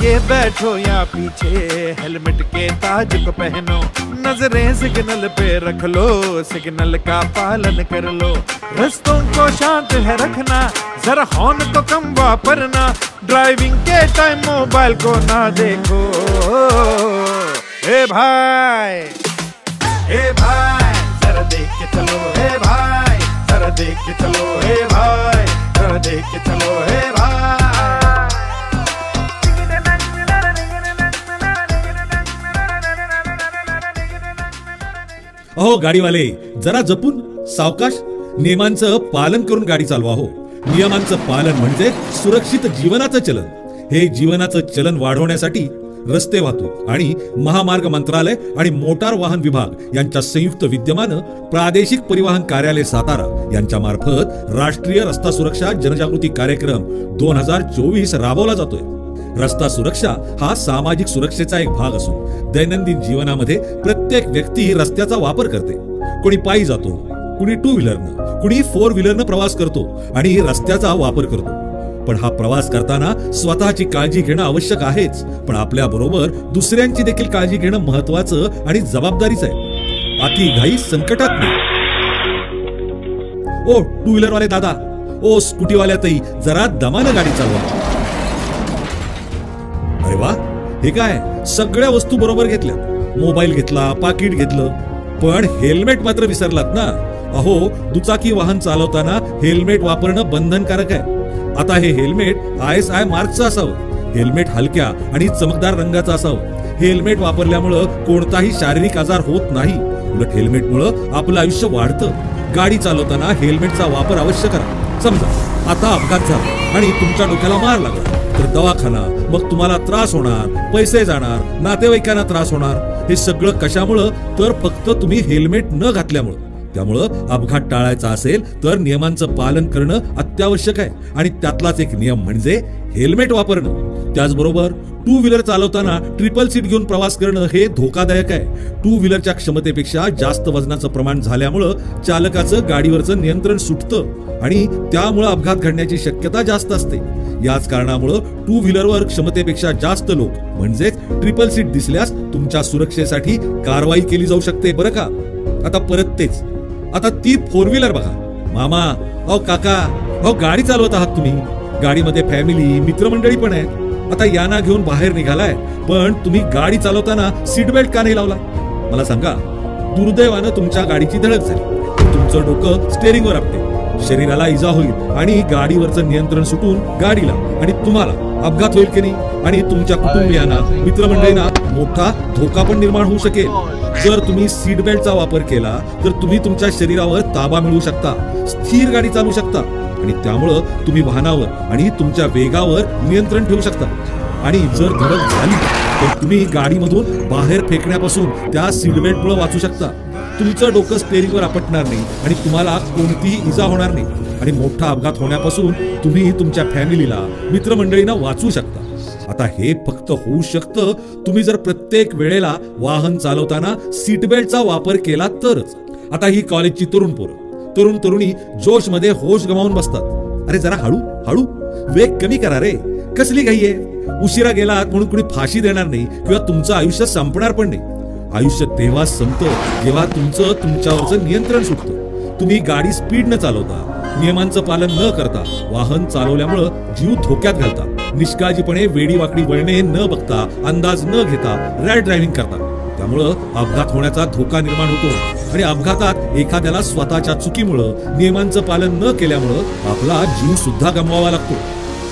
आगे बैठो या पीछे, हेलमेट के ताज को पहनो। नज़रें सिग्नल पे रख लो, सिग्नल का पालन कर लो। रस्तों को शांत है रखना, जरा हॉर्न को कम वापरना। ड्राइविंग के टाइम मोबाइल को ना देखो। हे भाई, ए भाई, जरा देख के चलो हे भाई, जरा देख के चलो हे भाई, जरा देख के चलो हे भाई। अहो गाडीवाले जरा जपून सावकाश नियमांचं पालन करून गाडी चालवा हो. नियमांचं पालन म्हणजे सुरक्षित जीवनाचं चलन. हे जीवनाचं चलन वाढवण्यासाठी रस्ते वाहतूक आणि महामार्ग मंत्रालय आणि मोटार वाहन विभाग यांच्या संयुक्त विद्यमानं प्रादेशिक परिवहन कार्यालय सातारा यांच्या मार्फत राष्ट्रीय रस्ता सुरक्षा जनजागृती कार्यक्रम दोन हजार चोवीस राबवला जातोय. रस्ता सुरक्षा हा सामाजिक सुरक्षेचा एक भाग असून दैनंदिन जीवनामध्ये प्रत्येक व्यक्ती ही रस्त्याचा वापर करते. कोणी पायी जातो कुणी टू व्हीलरनं कुणी फोर व्हीलरनं प्रवास करतो आणि रस्त्याचा वापर करतो. पण हा प्रवास करताना स्वतःची काळजी घेणं आवश्यक आहेच. पण आपल्या बरोबर दुसऱ्यांची देखील काळजी घेणं महत्वाचं आणि जबाबदारीच आहे. अति घाई संकटात नाही. ओ टू व्हीलर वाले दादा. ओ स्कूटीवाल्या ताई जरा दमानं गाडी चालवा. अरे वा हे काय? सगळ्या वस्तू बरोबर घेतल्या. मोबाईल घेतला पाकिट घेतलं. पण हेल्मेट मात्र विसरलात ना? अहो दुचाकी वाहन चालवताना हेल्मेट वापरणं बंधनकारक आहे. आता हे हेल्मेट आय एस आय मार्कचं असावं. हेल्मेट हलक्या आणि चमकदार रंगाचं असावं. हेल्मेट वापरल्यामुळं कोणताही शारीरिक आजार होत नाही. उलट हेल्मेटमुळं आपलं आयुष्य वाढतं. गाडी चालवताना हेल्मेटचा वापर अवश्य करा. समजा आता अपघात झाला आणि तुमच्या डोक्याला मार लागला तर दवाखाना मग तुम्हाला त्रास होणार पैसे जाणार नातेवाईकांना त्रास होणार हे सगळं कशामुळं? तर फक्त तुम्ही हेल्मेट न घातल्यामुळं. त्यामुळं अपघात टाळायचा असेल तर नियमांचं पालन करणं अत्यावश्यक आहे. आणि त्यातलाच एक नियम म्हणजे हेल्मेट वापरणं. त्याचबरोबर टू व्हीलर चालवताना ट्रिपल सीट घेऊन प्रवास करणं हे धोकादायक आहे. टू व्हीलरच्या क्षमतेपेक्षा जास्त वजनाचं प्रमाण झाल्यामुळं चालकाचं गाडीवरचं नियंत्रण सुटतं आणि त्यामुळं अपघात घडण्याची शक्यता जास्त असते. याच कारणामुळं टू व्हीलरवर क्षमतेपेक्षा जास्त लोक म्हणजेच ट्रिपल सीट दिसल्यास तुमच्या सुरक्षेसाठी कारवाई केली जाऊ शकते बरं का? आता परत तेच. आता ती फोर व्हीलर बघा. मामा अहो काका अहो गाडी चालवत आहात तुम्ही. गाडीमध्ये फॅमिली मित्रमंडळी पण आहेत. आता याना घेऊन बाहेर निघालाय पण तुम्ही गाडी चालवताना सीट बेल्ट का नाही लावला? मला सांगा दुर्दैवानं तुमच्या गाडीची धडक झाली. तुमचं डोकं स्टेअरिंगवर आपटे. शरीराला इजा होईल आणि गाडीवरचं नियंत्रण सुटून गाडीला आणि तुम्हाला अपघात होईल की नाही? आणि तुमच्या कुटुंबियांना मित्रमंडळींना मोठा धोका पण निर्माण होऊ शकेल. जर तुम्ही सीट बेल्टचा वापर केला तर तुम्ही तुमच्या शरीरावर ताबा मिळवू शकता स्थिर गाडी चालवू शकता आणि त्यामुळं तुम्ही वाहनावर आणि तुमच्या वेगावर नियंत्रण ठेवू शकता. आणि जर धडक झाली तर तुम्ही गाडीमधून बाहेर फेकण्यापासून त्या सीटबेल्टमुळे वाचू शकता. तुमचं डोकं स्टेरिंगवर आपटणार नाही आणि तुम्हाला कोणतीही इजा होणार नाही. आणि मोठा अपघात होण्यापासून तुम्ही तुमच्या फॅमिलीला मित्रमंडळींना वाचू शकता. आता हे फक्त होऊ शकतं. तुम्ही जर प्रत्येक वेळेला वाहन चालवताना सीट बेल्टचा वापर केला तरच. आता ही कॉलेजची तरुण पोरं. तरुण तरुणी जोशमध्ये होश गमावून बसतात. अरे जरा हळू हळू. वेग कमी करा रे. कसली घाई आहे? उशिरा गेलात म्हणून कुणी फाशी देणार नाही किंवा तुमचं आयुष्य संपणार पण नाही. आयुष्य तेव्हा संपतं जेव्हा तुमचं तुमच्यावरचं नियंत्रण सुटतं. तुम्ही गाडी स्पीड न चालवता नियमांचं पालन न करता वाहन चालवल्यामुळं जीव धोक्यात घालता. निष्काळजीपणे वेडीवाकडी वळणे न बघता अंदाज न घेता रॅड ड्रायव्हिंग करता त्यामुळं अपघात होण्याचा धोका निर्माण होतो आणि अपघातात एखाद्याला स्वतःच्या चुकीमुळं नियमांचं पालन न केल्यामुळं आपला जीव सुद्धा गमवावा लागतो.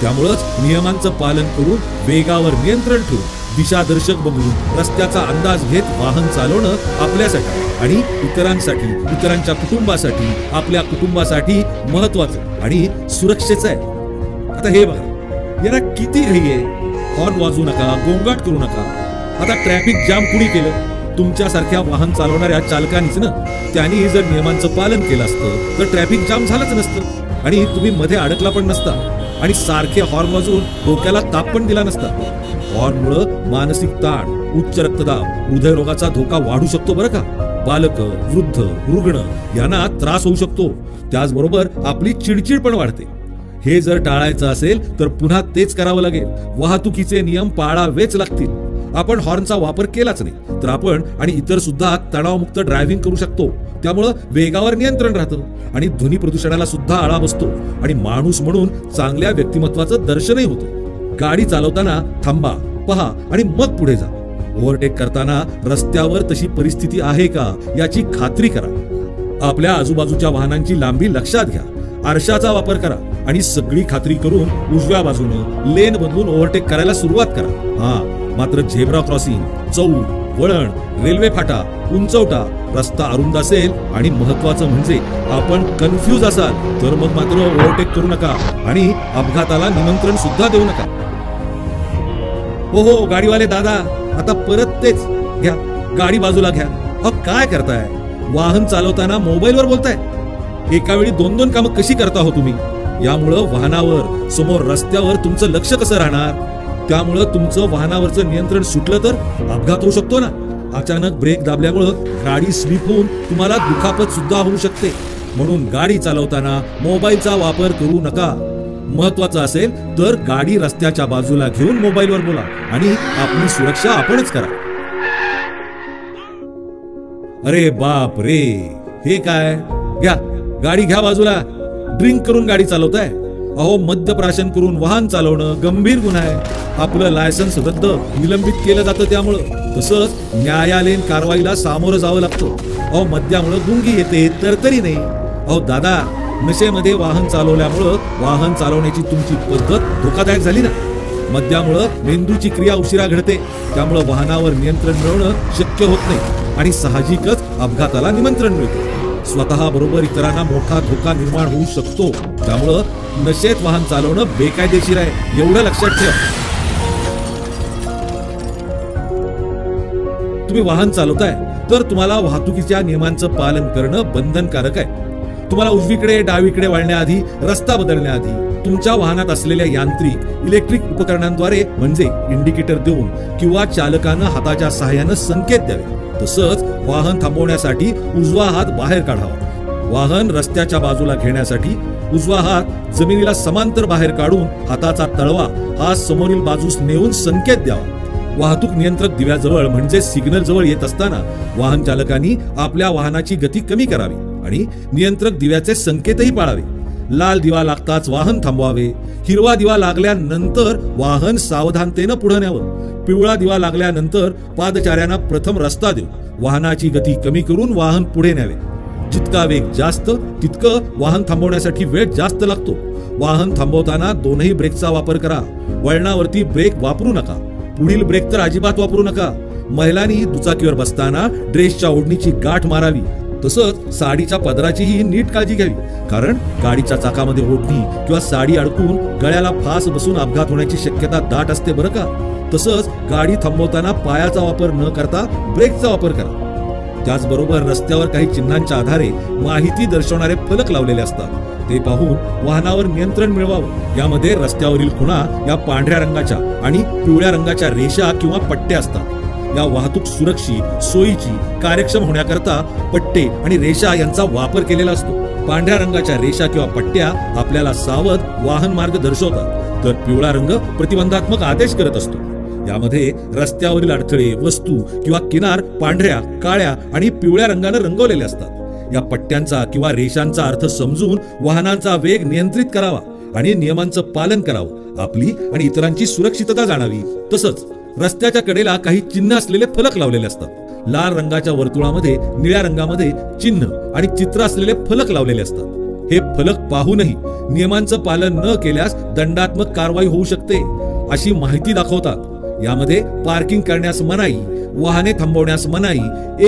त्यामुळंच नियमांचं पालन करून वेगावर नियंत्रण ठेवून दिशादर्शक बघून रस्त्याचा अंदाज घेत वाहन चालवणं आपल्यासाठी आणि इतरांसाठी इतरांच्या कुटुंबासाठी आपल्या कुटुंबासाठी महत्वाचं आणि सुरक्षेचं आहे. आता हे बघा. यांना किती घाई आहे? हॉर्न वाजू नका गोंगाट करू नका. आता ट्रॅफिक जाम कुणी केलं? तुमच्यासारख्या वाहन चालवणाऱ्या चालकांनीच ना? त्यांनी जर नियमांचं पालन केलं असतं तर ट्रॅफिक जाम झालंच नसतं. आणि तुम्ही मध्ये अडकला पण नसता. आणि सारखे हॉर्न वाजवून डोक्याला ताप पण दिला नसता. हॉर्नमुळं मानसिक ताण उच्च रक्तदाब हृदयरोगाचा धोका वाढू शकतो बरं का? बालक वृद्ध रुग्ण यांना त्रास होऊ शकतो. त्याचबरोबर आपली चिडचिड पण वाढते. हे जर टाळायचं असेल तर पुन्हा तेच करावं लागेल. वाहतुकीचे नियम पाळावेच लागतील. आपण हॉर्नचा वापर केलाच नाही तर आपण आणि इतर सुद्धा तणावमुक्त ड्रायव्हिंग करू शकतो. त्यामुळं वेगावर नियंत्रण राहतं आणि ध्वनी प्रदूषणाला सुद्धा आळा बसतो. आणि माणूस म्हणून चांगल्या व्यक्तिमत्वाचं दर्शनही होतं. गाडी चालवताना थांबा पहा आणि मग पुढे जा. ओव्हरटेक करताना रस्त्यावर तशी परिस्थिती आहे का याची खात्री करा. आपल्या आजूबाजूच्या वाहनांची लांबी लक्षात घ्या. आरशाचा वापर करा आणि सगळी खात्री करून उजव्या लेन बदलून ओव्हरटेक करायला सुरुवात करा. हा मात्र झेब्रा क्रॉसिंग चौक वळण रेल्वे फाटा उंचवटा रस्ता अरुंद असेल आणि महत्वाचं म्हणजे आपण कन्फ्यूज असाल तर मग मात्र ओव्हरटेक करू नका आणि अपघाताला निमंत्रण सुद्धा देऊ नका. हो हो गाडीवाले दादा आता परत तेच घ्या. गाडी बाजूला घ्या. अ काय करताय? वाहन चालवताना मोबाईलवर बोलताय. एका वेळी दोन दोन कामं कशी करता हो तुम्ही? यामुळं वाहनावर समोर रस्त्यावर तुमचं लक्ष कसं राहणार? त्यामुळं तुमचं वाहनावरचं नियंत्रण सुटलं तर अपघात होऊ शकतो ना? अचानक ब्रेक दाबल्यामुळं गाडी स्लिप होऊन तुम्हाला दुखापत सुद्धा होऊ शकते. म्हणून गाडी चालवताना मोबाईलचा वापर करू नका. महत्वाचं असेल तर गाडी रस्त्याच्या बाजूला घेऊन मोबाईलवर बोला आणि आपली सुरक्षा आपणच करा. अरे बाप रे! हे काय? घ्या. गाडी घ्या बाजूला. ड्रिंक करून गाडी चालवताय. अहो मद्यप्राशन करून वाहन चालवणं गंभीर गुन्हा आहे. आपलं लायसन्स रद्द निलंबित केलं जातं त्यामुळं. तसंच न्यायालयीन कारवाईला सामोरं जावं लागतं. अहो मद्यामुळं गुंगी येते तरतरी नाही. अहो दादा नशेमध्ये वाहन चालवल्यामुळं वाहन चालवण्याची तुमची पद्धत धोकादायक झाली ना? मद्यामुळं मेंदूची क्रिया उशिरा घडते. त्यामुळं वाहनावर नियंत्रण मिळवणं शक्य होत नाही. आणि साहजिकच अपघाताला निमंत्रण मिळते. स्वतः बरोबर इतरांना मोठा धोका निर्माण होऊ शकतो. त्यामुळं नशेत वाहन चालवणं बेकायदेशीर आहे. एवढं लक्षात ठेवा. तुम्ही वाहन चालवताय तर तुम्हाला वाहतुकीच्या नियमांचं पालन करणं बंधनकारक आहे. तुम्हाला उजवीकडे डावीकडे वळण्याआधी रस्ता बदलण्याआधी तुमच्या वाहनात असलेल्या यांत्रिक इलेक्ट्रिक उपकरणांद्वारे म्हणजे इंडिकेटर देऊन किंवा चालकानं हाताच्या सहाय्यानं संकेत द्यावे. तसंच वाहन थांबवण्यासाठी उजवा हात बाहेर काढावा. वाहन रस्त्याच्या बाजूला घेण्यासाठी उजवा हात जमिनीला समांतर बाहेर काढून हाताचा तळवा हा समोरील बाजूस नेऊन संकेत द्यावा. वाहतूक नियंत्रक दिव्याजवळ म्हणजे सिग्नल जवळ येत असताना वाहन चालकांनी आपल्या वाहनाची गती कमी करावी. आणि नियंत्रक दिव्याचे संकेतही पाळावे. लाल दिवा लागताच वाहन थांबवावे. हिरवा दिवा लागल्यानंतर वाहन सावधानतेनं पुढे न्यावं. पिवळा दिवा लागल्यानंतर पादचाऱ्यांना प्रथम रस्ता देऊ. वाहनाची गती कमी करून वाहन पुढे न्यावे. जितका वेग जास्त तितकं वाहन थांबवण्यासाठी वेळ जास्त लागतो. वाहन थांबवताना दोनही ब्रेकचा वापर करा. वळणावरती ब्रेक वापरू नका. पुढील ब्रेक तर अजिबात वापरू नका. महिलांनी दुचाकीवर बसताना ड्रेसच्या ओढणीची गाठ मारावी. तसंच साडीच्या पदराचीही नीट काळजी घ्यावी. कारण गाडीच्या चाकामध्ये ओढणी किंवा साडी अडकून गळ्याला फास बसून अपघात होण्याची शक्यता दाट असते बरं का? तसंच गाडी थांबवताना पायाचा वापर न करता ब्रेकचा वापर करा. त्याचबरोबर रस्त्यावर काही चिन्हांच्या आधारे माहिती दर्शवणारे फलक लावलेले असतात. ते पाहून वाहनावर नियंत्रण मिळवावं. यामध्ये रस्त्यावरील खुणा या पांढऱ्या रंगाच्या आणि पिवळ्या रंगाच्या रेषा किंवा पट्ट्या असतात. या वाहतूक सुरक्षित सोयीची कार्यक्षम होण्याकरता पट्टे आणि रेषा यांचा वापर केलेला असतो. पांढऱ्या रंगाच्या रेषा किंवा पट्ट्या आपल्याला सावध वाहन मार्ग दर्शवतात. तर पिवळा रंग प्रतिबंधात्मक आदेश करत असतो. यामध्ये रस्त्यावरील अडथळे वस्तू किंवा किनार पांढऱ्या काळ्या आणि पिवळ्या रंगाने रंगवलेले असतात. या पट्ट्यांचा किंवा रेषांचा अर्थ समजून वाहनांचा वेग नियंत्रित करावा आणि नियमांचं पालन करावं. आपली आणि इतरांची सुरक्षितता जाणावी. तसंच रस्त्याच्या कडेला काही चिन्ह असलेले फलक लावलेले असतात. लाल रंगाच्या वर्तुळामध्ये निळ्या रंगामध्ये चिन्ह आणि चित्र असलेले फलक लावलेले असतात. हे फलक पाहूनही नियमांचं पालन न केल्यास दंडात्मक कारवाई होऊ शकते अशी माहिती दाखवतात. यामध्ये पार्किंग करण्यास मनाई वाहने थांबवण्यास मनाई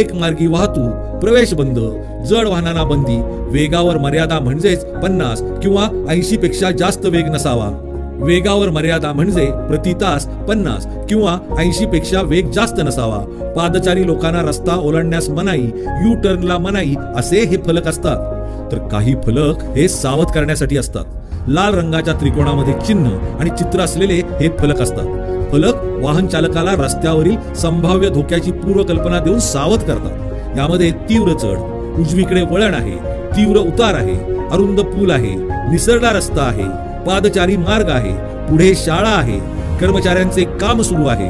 एक मार्गी वाहतूक प्रवेश बंद जड वाहनांना बंदी वेगावर मर्यादा म्हणजेच पन्नास किंवा ऐंशी पेक्षा जास्त वेग नसावा. वेगावर मर्यादा म्हणजे प्रति तास पन्नास किंवा ऐंशी पेक्षा वेग जास्त नसावा. पादचारी लोकांना रस्ता ओलांडण्यास मनाई यू टर्नला मनाई असे हे फलक असतात. तर काही फलक हे सावध करण्यासाठी असतात. लाल रंगाच्या त्रिकोणामध्ये चिन्ह आणि चित्र असलेले हे फलक असतात. फलक वाहन चालकाला रस्त्यावरील संभाव्य धोक्याची पूर्वकल्पना देऊन सावध करतात. यामध्ये तीव्र चढ उजवीकडे वळण आहे तीव्र उतार आहे अरुंद पूल आहे निसरडा रस्ता आहे पादचारी मार्ग आहे पुढे शाळा आहे कर्मचाऱ्यांचे काम सुरू आहे.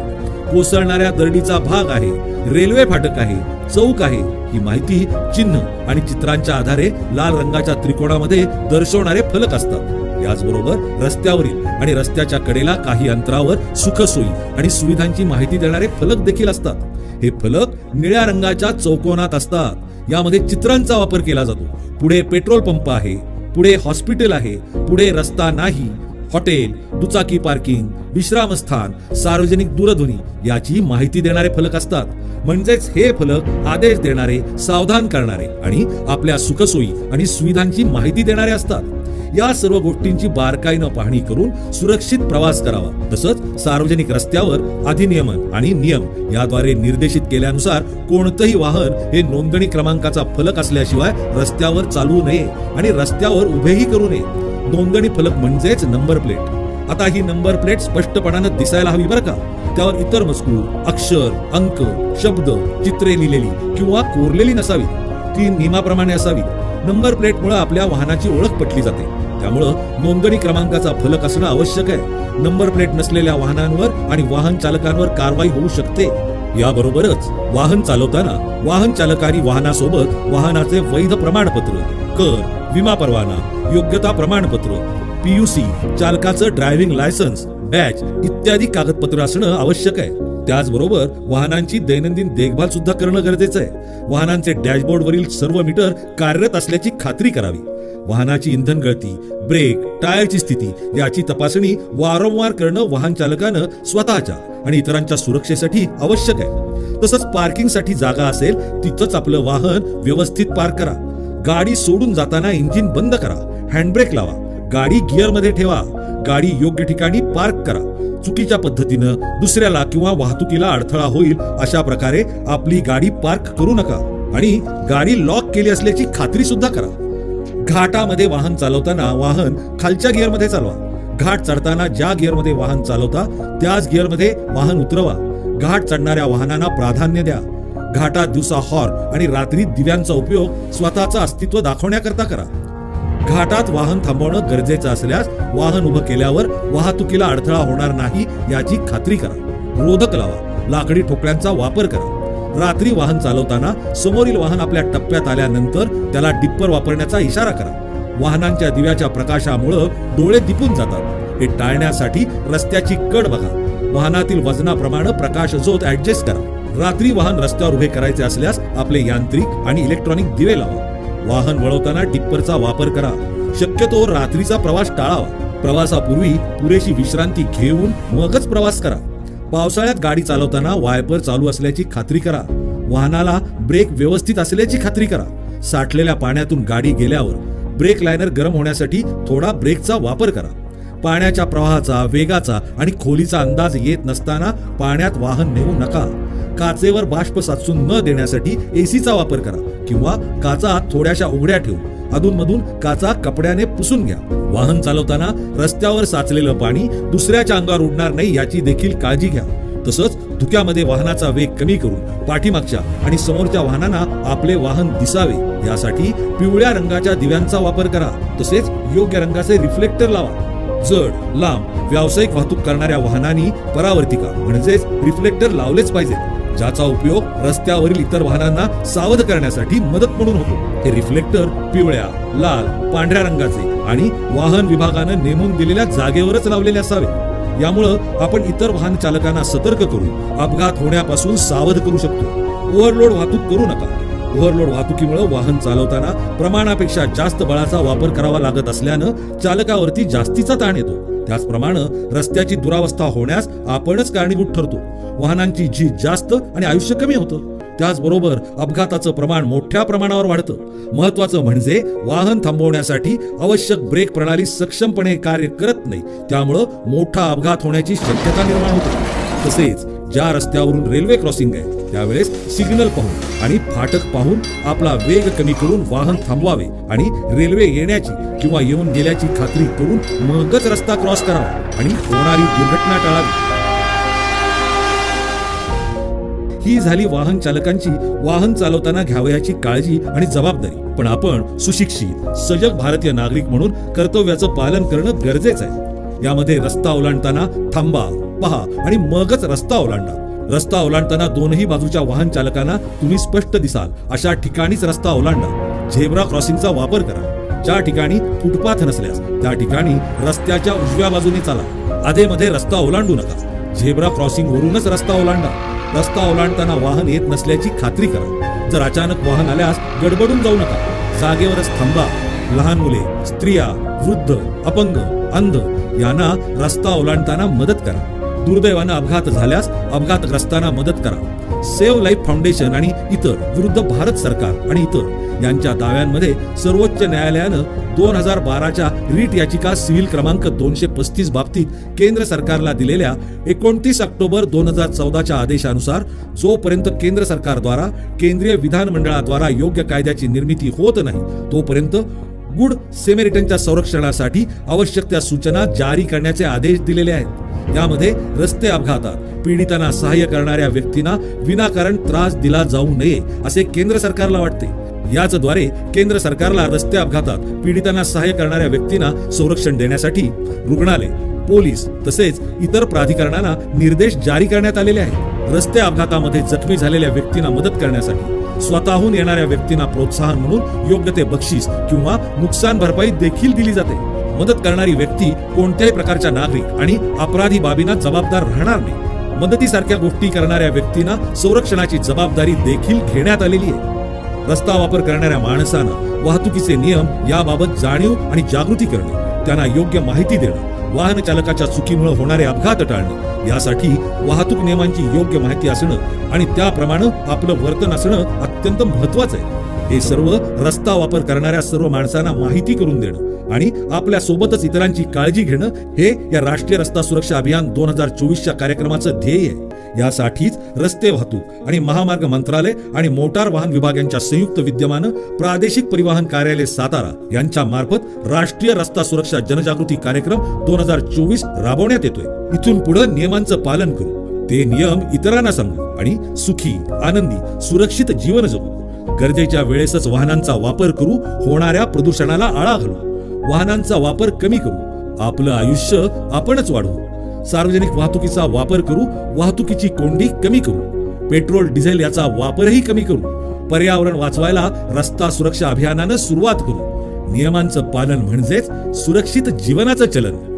कोसळणाऱ्या दरडीचा भाग आहे रेल्वे फाटक आहे चौक आहे ही माहिती चिन्ह आणि चित्रांच्या आधारे लाल रंगाच्या त्रिकोणामध्ये दर्शवणारे फलक असतात. याचबरोबर रस्त्यावरील आणि रस्त्याच्या कडेला काही अंतरावर सुखसोयी आणि सुविधांची माहिती देणारे फलक देखील असतात. हे फलक निळ्या रंगाच्या चौकोनात असतात. यामध्ये चित्रांचा वापर केला जातो. पुढे पेट्रोल पंप आहे. पुढे हॉस्पिटल आहे पुढे रस्ता नाही. हॉटेल दुचाकी पार्किंग विश्रामस्थान सार्वजनिक दूरध्वनी याची माहिती देणारे फलक असतात. म्हणजेच हे फलक आदेश देणारे सावधान करणारे आणि आपल्या सुखसोयी आणि सुविधांची माहिती देणारे असतात. या सर्व गोष्टींची बारकाईनं पाहणी करून सुरक्षित प्रवास करावा. तसंच सार्वजनिक रस्त्यावर अधिनियमन आणि नियम याद्वारे निर्देशित केल्यानुसार कोणतंही वाहन हे नोंदणी क्रमांकाचा फलक असल्याशिवाय रस्त्यावर चालवू नये आणि रस्त्यावर उभेही करू नये. नोंदणी फलक म्हणजेच नंबर प्लेट. आता ही नंबर प्लेट स्पष्टपणानं दिसायला हवी बरं का? त्यावर इतर मजकूर अक्षर अंक शब्द चित्रे लिहिलेली किंवा कोरलेली नसावी ती नियमाप्रमाणे असावी नंबर प्लेटमुळे आपल्या वाहनाची ओळख पटली जाते. त्यामुळं नोंदणी क्रमांकाचा फलक असणं आवश्यक आहे. नंबर प्लेट नसलेल्या वाहनांवर आणि वाहन चालकांवर कारवाई होऊ शकते. याबरोबरच वाहन चालवताना वाहन चालकांनी वाहनासोबत वाहनाचे वैध प्रमाणपत्र कर विमा परवाना योग्यता प्रमाणपत्र पीयूसी चालकाचं ड्रायव्हिंग लायसन्स बॅच इत्यादी कागदपत्र असणं आवश्यक आहे. त्याचबरोबर वाहनांची दैनंदिन देखभाल सुद्धा करणं गरजेचं आहे. वाहनांचे डॅशबोर्ड वरील सर्व मीटर कार्यरत असल्याची खात्री करावी. वाहनाची इंधन गळती ब्रेक टायरची स्थिती याची तपासणी वारंवार करणं वाहन चालकानं स्वतःच्या आणि इतरांच्या सुरक्षेसाठी आवश्यक आहे. तसंच पार्किंगसाठी जागा असेल तिथंच आपलं वाहन व्यवस्थित पार्क करा. गाडी सोडून जाताना इंजिन बंद करा. हँडब्रेक लावा. गाडी गिअरमध्ये ठेवा. गाडी योग्य ठिकाणी पार्क करा. चुकीच्या पद्धतीनं दुसऱ्याला किंवा वाहतुकीला अडथळा होईल अशा प्रकारे आपली गाडी पार्क करू नका आणि गाडी लॉक केली असल्याची खात्री सुद्धा करा. घाटामध्ये वाहन चालवताना वाहन खालच्या गिअरमध्ये चालवा. घाट चढताना ज्या गिअरमध्ये वाहन चालवता त्याच गिअरमध्ये वाहन उतरवा. घाट चढणाऱ्या वाहनांना प्राधान्य द्या. घाटात दिवसा हॉर्न आणि रात्री दिव्यांचा उपयोग स्वतःचं अस्तित्व दाखवण्याकरता करा. घाटात वाहन थांबवणं गरजेचं असल्यास वाहन उभं केल्यावर वाहतुकीला अडथळा होणार नाही याची खात्री करा. रोधक लावा. लाकडी ठोकळ्यांचा वापर करा. रात्री वाहन चालवताना समोरील वाहन आपल्या टप्प्यात आल्यानंतर त्याला डिप्पर वापरण्याचा इशारा करा. वाहनांच्या दिव्याच्या प्रकाशामुळं डोळे दिपून जातात. हे टाळण्यासाठी रस्त्याची कड बघा. वाहनातील वजनाप्रमाणे प्रकाश जोत ऍडजस्ट करा. रात्री वाहन रस्त्यावर उभे करायचे असल्यास आपले यांत्रिक आणि इलेक्ट्रॉनिक दिवे लावा. वाहन वळवताना टिप्परचा वापर करा. शक्यतो रात्रीचा प्रवास टाळावा. प्रवासापूर्वी पुरेशी विश्रांती घेऊन मगच प्रवास करा. पावसाळ्यात गाडी चालवताना वायपर चालू असल्याची खात्री करा. वाहनाला ब्रेक व्यवस्थित असल्याची खात्री करा. साठलेल्या पाण्यातून गाडी गेल्यावर ब्रेक लायनर गरम होण्यासाठी थोडा ब्रेकचा वापर करा. पाण्याच्या प्रवाहाचा वेगाचा आणि खोलीचा अंदाज येत नसताना पाण्यात वाहन नेऊ नका. काचेवर बाष्प साचून न देण्यासाठी एसीचा वापर करा किंवा काचा थोड्याशा उघड्या ठेवू. अधूनमधून काचा कपड्याने पुसून घ्या. वाहन चालवताना रस्त्यावर साचलेलं पाणी दुसऱ्याच्या अंगावर उडणार नाही याची देखील काळजी घ्या. तसंच धुक्यामध्ये वाहनाचा वेग कमी करून पाठीमागच्या आणि समोरच्या वाहनांना आपले वाहन दिसावे. यासाठी पिवळ्या रंगाच्या दिव्यांचा वापर करा. तसेच योग्य रंगाचे रिफ्लेक्टर लावा. जड लांब व्यावसायिक वाहतूक करणाऱ्या वाहनांनी परावर्तिका म्हणजेच रिफ्लेक्टर लावलेच पाहिजेत. ज्याचा उपयोग रस्त्यावरील इतर वाहनांना सावध करण्यासाठी मदत म्हणून होतो. हे रिफ्लेक्टर पिवळ्या लाल पांढऱ्या रंगाचे आणि वाहन विभागानं नेमून दिलेल्या जागेवरच लावलेले असावे. यामुळं आपण इतर वाहन चालकांना सतर्क करून अपघात होण्यापासून सावध करू शकतो. ओव्हरलोड वाहतूक करू नका. ओव्हरलोड वाहतुकीमुळे वाहन चालवताना प्रमाणापेक्षा जास्त बळाचा वापर करावा लागत असल्यानं चालकावरती जास्तीचा ताण येतो. त्याचप्रमाणे रस्त्याची दुरावस्था होण्यास आपणच कारणीभूत ठरतो. वाहनांची झीज जास्त आणि आयुष्य कमी होतं. त्याचबरोबर अपघाताचं प्रमाण मोठ्या प्रमाणावर वाढतं. महत्वाचं म्हणजे वाहन थांबवण्यासाठी आवश्यक ब्रेक प्रणाली सक्षमपणे कार्य करत नाही. त्यामुळं मोठा अपघात होण्याची शक्यता निर्माण होते. तसेच ज्या रस्त्यावरून रेल्वे क्रॉसिंग आहे त्यावेळेस सिग्नल पाहून आणि फाटक पाहून आपला वेग कमी करून वाहन थांबवावे आणि रेल्वे येण्याची किंवा येऊन गेल्याची खात्री करून मगच रस्ता क्रॉस करावा आणि होणारी दुर्घटना टाळावी. ही झाली वाहन चालकांची वाहन चालवताना घ्यावयाची काळजी आणि जबाबदारी. पण आपण सुशिक्षित सजग भारतीय नागरिक म्हणून कर्तव्याचं पालन करणं गरजेचं आहे. यामध्ये रस्ता ओलांडताना थांबा पहा आणि मगच रस्ता ओलांडा. रस्ता ओलांडताना दोनही बाजूच्या वाहन चालकांना तुम्ही स्पष्ट दिसाल. अशा ठिकाणीच रस्ता ओलांडा. झेब्रा क्रॉसिंगचा वापर करा. ज्या ठिकाणी फुटपाथ नसल्यास त्या ठिकाणी रस्त्याच्या उजव्या बाजूने चाला. आधेमध्ये रस्ता ओलांडू नका. झेब्रा क्रॉसिंग वरूनच रस्ता ओलांडा. रस्ता ओलांडताना वाहन येत नसल्याची खात्री करा. जर अचानक वाहन आल्यास गडबडून जाऊ नका. जागेवरच थांबा. लहान मुले स्त्रिया वृद्ध अपंग अंध यांना रस्ता ओलांडताना मदत करा. दुर्दैवानं अपघात झाल्यास अपघातग्रस्तांना मदत करा. सेव्ह लाईफ फाउंडेशन आणि इतर विरुद्ध भारत सरकार आणि इतर यांच्या दाव्यांमध्ये सर्वोच्च न्यायालयानं दोन हजार बाराच्या रीट याचिका सिव्हिल क्रमांक दोनशे पस्तीस बाबतीत केंद्र सरकारला दिलेल्या एकोणतीस ऑक्टोबर दोन हजार चौदाच्या आदेशानुसार जोपर्यंत केंद्र सरकारद्वारा केंद्रीय विधानमंडळाद्वारा योग्य कायद्याची निर्मिती होत नाही तोपर्यंत गुड सेमेरिटनच्या संरक्षणासाठी आवश्यक त्या सूचना जारी करण्याचे आदेश दिलेले आहेत. यामध्ये रस्ते अपघातात. पीडितांना सहाय्य करणाऱ्या व्यक्तींना विनाकारण त्रास दिला जाऊ नये असे केंद्र सरकारला वाटते. याचद्वारे केंद्र सरकारला रस्ते अपघातात पीडितांना सहाय्य करणाऱ्या व्यक्तींना संरक्षण देण्यासाठी रुग्णालय पोलीस तसेच इतर प्राधिकरणांना निर्देश जारी करण्यात आलेले आहेत. रस्ते अपघातामध्ये जखमी झालेल्या व्यक्तींना मदत करण्यासाठी स्वतःहून येणाऱ्या व्यक्तींना प्रोत्साहन म्हणून योग्य ते बक्षीस किंवा नुकसान भरपाई देखील दिली जाते. मदत करणारी व्यक्ती कोणत्याही प्रकारच्या नागरिक आणि अपराधी बाबींना जबाबदार राहणार नाही. मदतीसारख्या गोष्टी करणाऱ्या व्यक्तींना संरक्षणाची जबाबदारी देखील घेण्यात आलेली आहे. रस्ता वापर करणाऱ्या माणसानं वाहतुकीचे नियम याबाबत जाणीव आणि जागृती करणे त्यांना योग्य माहिती देणं वाहन चालकाच्या चुकीमुळे होणारे अपघात टाळणे यासाठी वाहतूक नियमांची योग्य माहिती असणं आणि त्याप्रमाणे आपलं वर्तन असणं अत्यंत महत्वाचं आहे. हे सर्व रस्ता वापर करणाऱ्या सर्व माणसांना माहिती करून देणं आणि आपल्या सोबतच इतरांची काळजी घेणं हे या राष्ट्रीय रस्ता सुरक्षा अभियान दोन हजार चोवीसच्या कार्यक्रमाचं ध्येय आहे. यासाठीच रस्ते वाहतूक आणि महामार्ग मंत्रालय आणि मोटार वाहन विभाग यांच्या संयुक्त विद्यमानं प्रादेशिक परिवहन कार्यालय सातारा यांच्या मार्फत राष्ट्रीय रस्ता सुरक्षा जनजागृती कार्यक्रम दोन हजार चोवीस राबवण्यात येतोय. इथून पुढे नियमांचं पालन करू. ते नियम इतरांना सांगू आणि सुखी आनंदी सुरक्षित जीवन जगू. गरजेच्या वेळेसच वाहनांचा वापर करू होणाऱ्या प्रदूषणाला आळा घालू. वाहनांचा वापर कमी करू. आपलं आयुष्य आपणच वाढवू. सार्वजनिक वाहतुकीचा वापर करू वाहतुकीची कोंडी कमी करू. पेट्रोल डिझेल याचा वापरही कमी करू. पर्यावरण वाचवायला रस्ता सुरक्षा अभियानानं सुरुवात करू. नियमांचं पालन म्हणजेच सुरक्षित जीवनाचं चलन.